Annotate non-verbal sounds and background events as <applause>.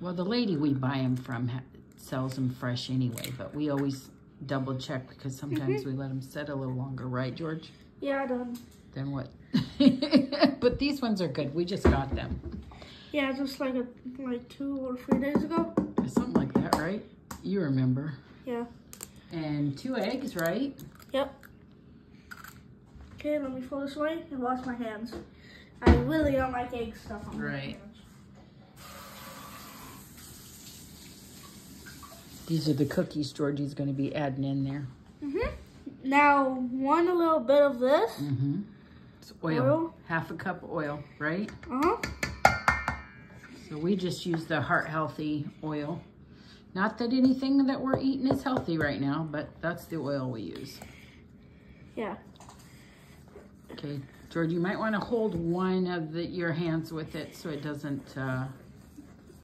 Well, the lady we buy them from ha- sells them fresh anyway, but we always double check because sometimes mm-hmm. we let them set a little longer, right, George? Yeah, done. Then what? <laughs> but these ones are good. We just got them. Yeah, just like a like two or three days ago. Something like that, right? You remember. Yeah. And two eggs, right? Yep. Okay, let me throw this away and wash my hands. I really don't like egg stuff on my Right. hands. These are the cookies Georgie's going to be adding in there. Mhm. Now, one a little bit of this. Mm-hmm. It's oil. Oil? Half a cup of oil, right? Uh huh. So we just use the heart healthy oil. Not that anything that we're eating is healthy right now, but that's the oil we use. Yeah. Okay, George, you might want to hold one of the, your hands with it so it doesn't uh,